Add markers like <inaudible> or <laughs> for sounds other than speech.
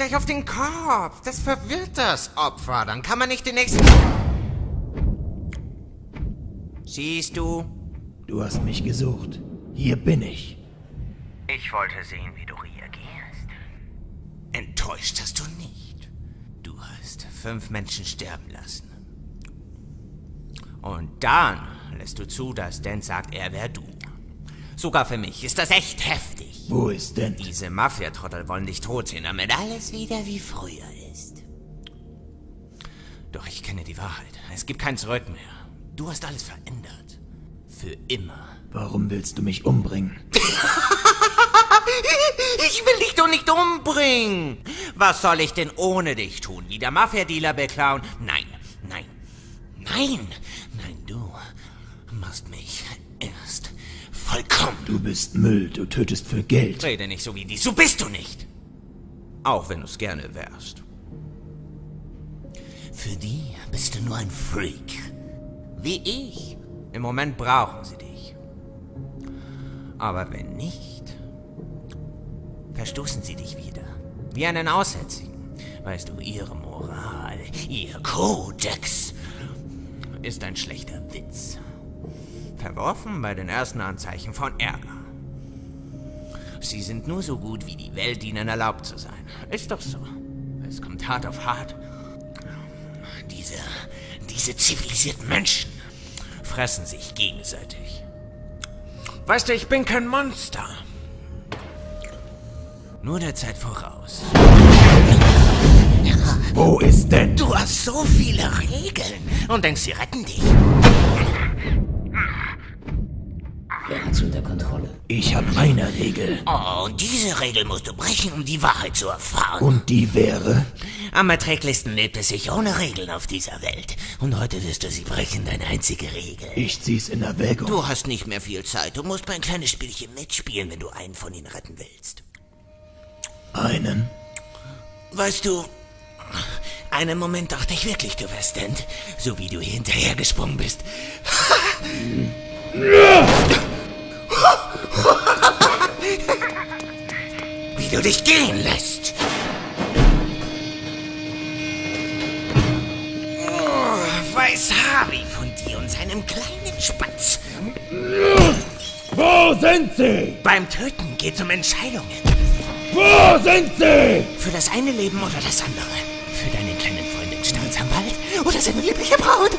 Gleich auf den Kopf. Das verwirrt das Opfer. Dann kann man nicht den nächsten... Siehst du? Du hast mich gesucht. Hier bin ich. Ich wollte sehen, wie du reagierst. Enttäuscht hast du nicht. Du hast fünf Menschen sterben lassen. Und dann lässt du zu, dass Dan sagt, er wäre du. Sogar für mich ist das echt heftig. Wo ist denn? Diese Mafia-Trottel wollen dich tot sehen, damit alles wieder wie früher ist. Doch ich kenne die Wahrheit. Es gibt kein Zurück mehr. Du hast alles verändert. Für immer. Warum willst du mich umbringen? <laughs> Ich will dich doch nicht umbringen. Was soll ich denn ohne dich tun? Wieder Mafia-Dealer beklauen? Nein, nein, nein, nein, du machst mich erst vollkommen. Du bist Müll, du tötest für Geld. Rede nicht so wie dies, so bist du nicht. Auch wenn du es gerne wärst. Für die bist du nur ein Freak. Wie ich. Im Moment brauchen sie dich. Aber wenn nicht, verstoßen sie dich wieder. Wie einen Aussätzigen. Weißt du, ihre Moral, ihr Kodex ist ein schlechter Witz. Verworfen bei den ersten Anzeichen von Ärger. Sie sind nur so gut, wie die Welt ihnen erlaubt zu sein. Ist doch so. Es kommt hart auf hart. Diese, diese zivilisierten Menschen fressen sich gegenseitig. Weißt du, ich bin kein Monster. Nur der Zeit voraus. Wo ist denn? Du hast so viele Regeln und denkst, sie retten dich. Unter Kontrolle? Ich habe eine Regel. Oh, und diese Regel musst du brechen, um die Wahrheit zu erfahren. Und die wäre? Am erträglichsten lebt es sich ohne Regeln auf dieser Welt. Und heute wirst du sie brechen, deine einzige Regel. Ich zieh's in Erwägung. Du hast nicht mehr viel Zeit. Du musst mein kleines Spielchen mitspielen, wenn du einen von ihnen retten willst. Einen? Weißt du, einen Moment dachte ich wirklich, du wärst Dent. So wie du hier hinterhergesprungen bist. Du dich gehen lässt. Oh, weiß Harvey von dir und seinem kleinen Spatz. Wo sind sie? Beim Töten geht's um Entscheidungen. Wo sind sie? Für das eine Leben oder das andere. Für deinen kleinen Freund den Staatsanwalt oder seine liebliche Braut.